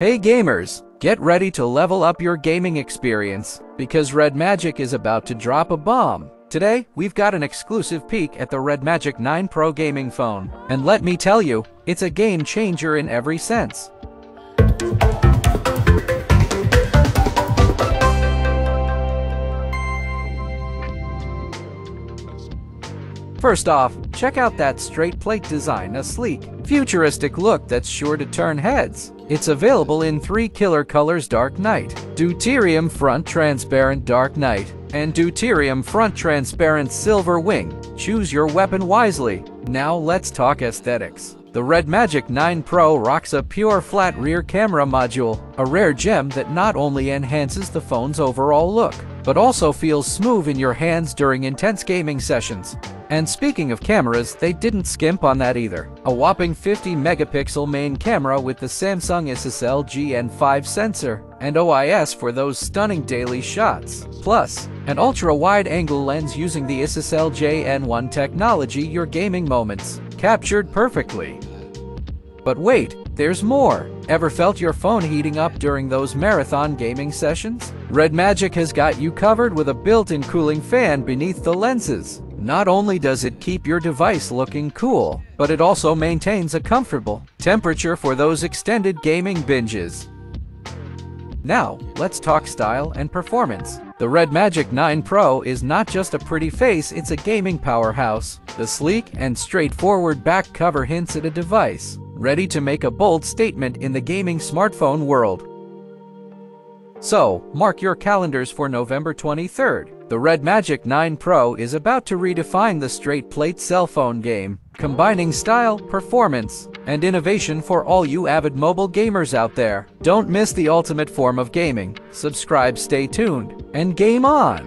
Hey gamers, get ready to level up your gaming experience because Red Magic is about to drop a bomb. Today, we've got an exclusive peek at the Red Magic 9 Pro gaming phone. And let me tell you, it's a game changer in every sense. First off, check out that straight plate design, a sleek, futuristic look that's sure to turn heads. It's available in three killer colors Dark Knight, Deuterium Front Transparent Dark Knight, and Deuterium Front Transparent Silver Wing. Choose your weapon wisely. Now let's talk aesthetics. The Red Magic 9 Pro rocks a pure flat rear camera module, a rare gem that not only enhances the phone's overall look, but also feels smooth in your hands during intense gaming sessions. And speaking of cameras, they didn't skimp on that either. A whopping 50 megapixel main camera with the Samsung ISOCELL GN5 sensor and OIS for those stunning daily shots. Plus, an ultra-wide angle lens using the ISOCELL JN1 technology your gaming moments captured perfectly. But wait, there's more. Ever felt your phone heating up during those marathon gaming sessions? Red Magic has got you covered with a built-in cooling fan beneath the lenses. Not only does it keep your device looking cool, but it also maintains a comfortable temperature for those extended gaming binges. Now, let's talk style and performance. The Red Magic 9 Pro is not just a pretty face, it's a gaming powerhouse. The sleek and straightforward back cover hints at a device, ready to make a bold statement in the gaming smartphone world. So, mark your calendars for November 23rd. The Red Magic 9 Pro is about to redefine the straight plate cell phone game, combining style, performance, and innovation for all you avid mobile gamers out there. Don't miss the ultimate form of gaming. Subscribe, stay tuned, and game on!